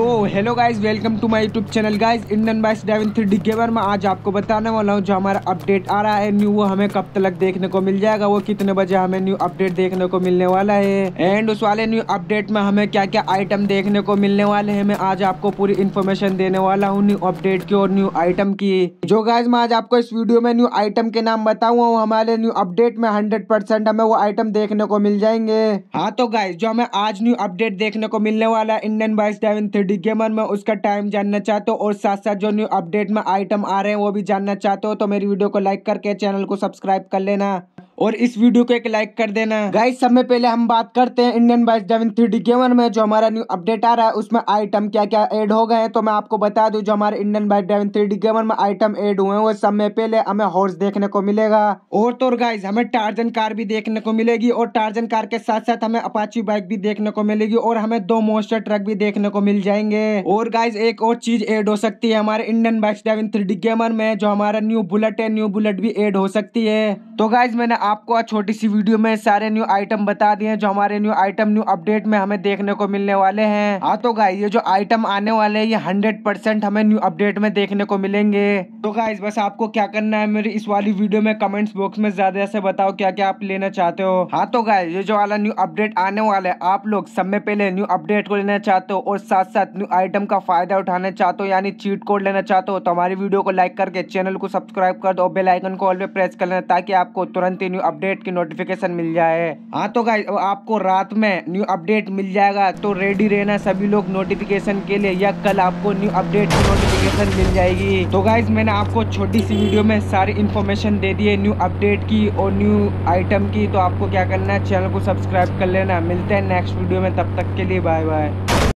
तो hello guys welcome to my YouTube channel guys Indian bikes driving three D gamer में आज आपको बताने वाला हूँ जो हमारा अपडेट आ रहा है न्यू वो हमें कब तक देखने को मिल जाएगा, वो कितने बजे हमें न्यू अपडेट देखने को मिलने वाला है। एंड उस वाले न्यू अपडेट में हमें क्या क्या आइटम देखने को मिलने वाले हैं, मैं आज आपको पूरी इन्फॉर्मेशन देने वाला हूँ न्यू अपडेट की और न्यू आइटम की। जो गाइज़ मैं आज आपको इस वीडियो में न्यू आइटम के नाम बताऊँगा हमारे न्यू अपडेट में हंड्रेड हमें वो आइटम देखने को मिल जाएँगे। हाँ तो गाइज़ जो हमें आज न्यू अपडेट देखने को मिलने वाला है Indian bikes driving three gamer में उसका टाइम जानना चाहते हो और साथ साथ जो न्यू अपडेट में आइटम आ रहे हैं, वो भी जानना चाहते हो तो मेरी वीडियो को लाइक करके चैनल को सब्सक्राइब कर लेना। और इस वीडियो को एक लाइक कर देना। गाइस सब में पहले हम बात करते हैं Indian bikes driving three D gamer में, जो हमारा न्यू अपडेट आ रहा है, उसमें आइटम क्या क्या ऐड हो गए हैं तो मैं आपको बता दूँ, जो हमारे Indian bikes driving three D gamer में आइटम ऐड हुए हैं, वो सब में पहले हमें हॉर्स देखने को मिलेगा। और तो गाइज़ हमें टार्जन कार भी देखने को मिलेगी, और टार्जन कार के साथ साथ हमें अपाची बाइक भी देखने को मिलेगी, और हमें दो मोस्टर ट्रक भी देखने को मिल जाएँगे। और गाइज़ एक और चीज़ एड हो सकती है हमारे Indian bikes driving three gamer में, जो हमारा न्यू बुलेट है न्यू बुलेट भी एड हो सकती है। तो गाइज़ मैंने आपको आज छोटी सी वीडियो में सारे न्यू आइटम बता दिए जो हमारे न्यू आइटम न्यू अपडेट में हमें देखने को मिलने वाले हैं। हाँ तो गाइस ये जो आइटम आने वाले हैं, ये हंड्रेड परसेंट हमें न्यू अपडेट में देखने को मिलेंगे। तो गाइस बस आपको क्या करना है, मेरी इस वाली वीडियो में कमेंट्स बॉक्स में ज़्यादा से बताओ क्या क्या आप लेना चाहते हो। हाँ तो गाइस ये जो वाला न्यू अपडेट आने वाला है, आप लोग में पहले न्यू अपडेट को लेना चाहते हो और साथ साथ न्यू आइटम का फ़ायदा उठाना चाहते हो, यानी चीट कोड लेना चाहते हो तो हमारी वीडियो को लाइक करके चैनल को सब्सक्राइब कर दो बेल आइकन को ऑल पे प्रेस कर लेना, ताकि आपको तुरंत ही न्यू अपडेट की नोटिफिकेशन मिल जाए। हाँ तो गाइस आपको रात में न्यू अपडेट मिल जाएगा तो रेडी रहना सभी लोग नोटिफिकेशन के लिए, या कल आपको न्यू अपडेट की नोटिफिकेशन मिल जाएगी। तो गाइज़ मैंने आपको छोटी सी वीडियो में सारी इन्फॉर्मेशन दे दी है, न्यू अपडेट की और न्यू आइटम की। तो आपको क्या करना है चैनल को सब्सक्राइब कर लेना। मिलते हैं नेक्स्ट वीडियो में, तब तक के लिए बाय बाय